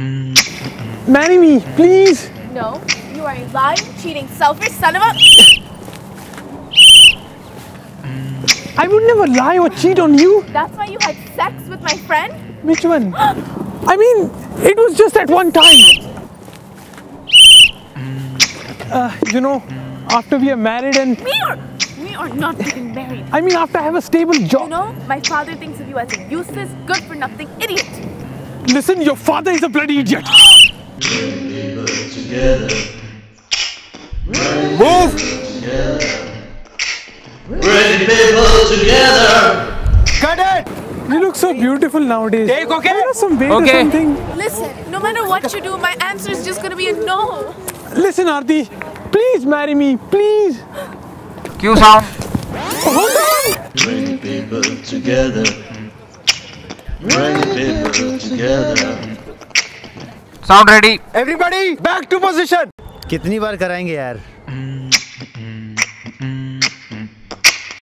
Marry me, please. No, you are a lying, cheating, selfish son of a. I would never lie or cheat on you. That's why you had sex with my friend? Which one? I mean, it was just at one time. Uh, you know, after we are married and We are. We are not getting married. I mean, after I have a stable job. You know, my father thinks of you as a useless, good for nothing idiot. Listen, your father is a bloody idiot. Move! Bring people together. Cut it! You look so beautiful nowadays. Take, okay? There are some weight or something. Listen, no matter what you do, my answer is just gonna be a no. Listen, Arti, please marry me, please. Cue sound. Hold on. Bring people together. Sound ready Everybody, back to position. कितनी बार कराएँगे यार?